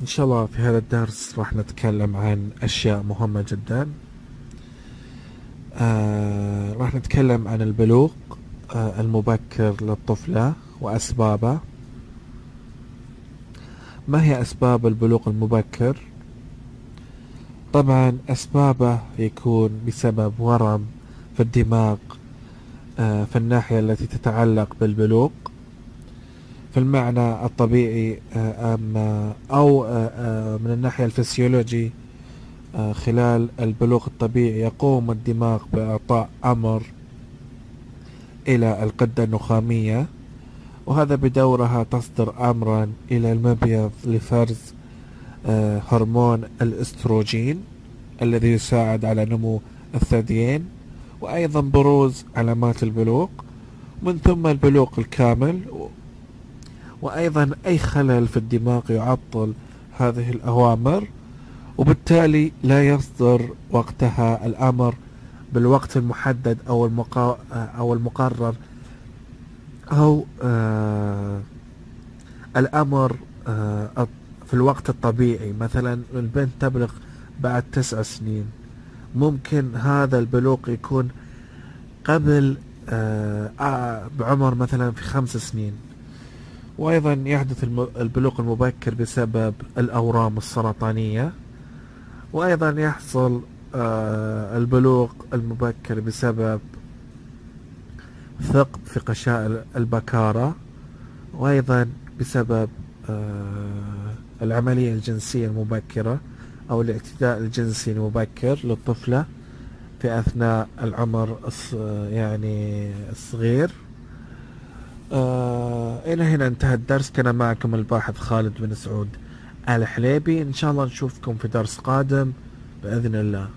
إن شاء الله في هذا الدرس راح نتكلم عن أشياء مهمة جدا. آه راح نتكلم عن البلوغ آه المبكر للطفلة وأسبابه. ما هي أسباب البلوغ المبكر؟ طبعا أسبابه يكون بسبب ورم في الدماغ آه في الناحية التي تتعلق بالبلوغ. في المعنى الطبيعي آه، أو آه، آه، من الناحية الفسيولوجي خلال البلوغ الطبيعي يقوم الدماغ بإعطاء أمر إلى الغدة النخامية وهذا بدورها تصدر أمرا إلى المبيض لفرز هرمون الأستروجين الذي يساعد على نمو الثديين وأيضا بروز علامات البلوغ من ثم البلوغ الكامل وأيضا أي خلل في الدماغ يعطل هذه الأوامر وبالتالي لا يصدر وقتها الأمر بالوقت المحدد أو المقا أو المقرر أو آه الأمر آه في الوقت الطبيعي. مثلا البنت تبلغ بعد تسع سنين. ممكن هذا البلوغ يكون قبل آه, آه، بعمر مثلا في خمس سنين. وأيضا يحدث البلوغ المبكر بسبب الأورام السرطانية وأيضا يحصل آه، البلوغ المبكر بسبب ثقب في غشاء البكارة وأيضا بسبب آه، العملية الجنسية المبكرة أو الاعتداء الجنسي المبكر للطفلة في أثناء العمر يعني الصغير. آه إلى هنا انتهى الدرس. كان معكم الباحث خالد بن سعود آل حليبي. إن شاء الله نشوفكم في درس قادم بإذن الله.